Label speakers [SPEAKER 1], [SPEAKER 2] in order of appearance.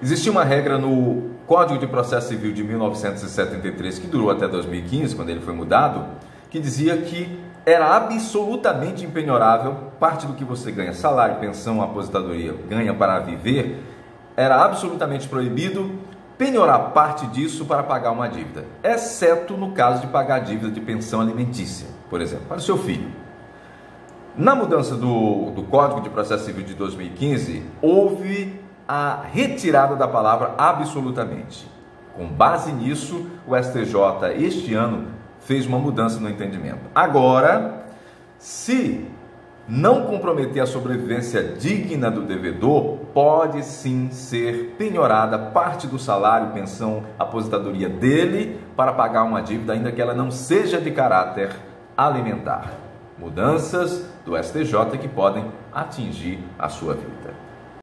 [SPEAKER 1] Existia uma regra no Código de Processo Civil de 1973, que durou até 2015, quando ele foi mudado, que dizia que era absolutamente impenhorável parte do que você ganha, salário, pensão, aposentadoria, ganha para viver, era absolutamente proibido penhorar parte disso para pagar uma dívida, exceto no caso de pagar a dívida de pensão alimentícia, por exemplo, para o seu filho. Na mudança do, do Código de Processo Civil de 2015, houve a retirada da palavra absolutamente. Com base nisso, o STJ este ano fez uma mudança no entendimento. Agora, se não comprometer a sobrevivência digna do devedor, pode sim ser penhorada parte do salário, pensão, aposentadoria dele para pagar uma dívida, ainda que ela não seja de caráter alimentar. Mudanças do STJ que podem atingir a sua vida.